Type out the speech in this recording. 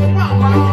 Wow.